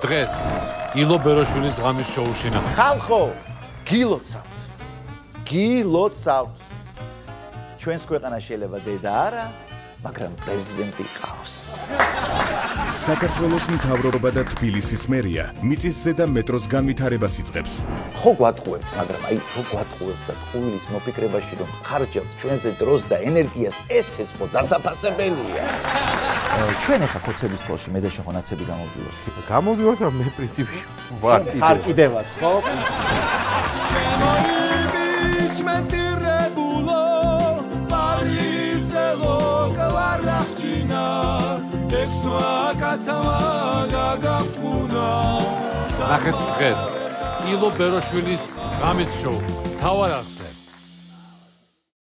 დღეს ილო ბეროშვილის ღამის შოუში ნა ხალხო გილოცავთ გილოცავთ. ჩვენს ქვეყანა შეიძლება დედა არა მაგრამ პრეზიდენტი ყავს. საქართველოს მთავრობა და თბილისის მერია მიწისზე და მეტროს განვითარებას იწყებს. ხო გვატყუებთ მაგრამ აი ხო გვატყუებთ და ტყუილის მოფიქრებაში რომ ხარჯავთ ჩვენზე დროს და ენერგიას ესეც ხო დასაფასებელია ჩვენ ახლა ხოცების თვალში მე და შეხო ნაცები გამოვდივართ გამოდივართ რა მე პრინციპში. ვარ ხარ კიდევაც ხო? ჩმეტირებულო პარიზელო კლარახჩინა ექსვა კაცამა გაგაფუნა ნახეთ დღეს ილო ბეროშვილის ღამის შოუ თავარ ახსენ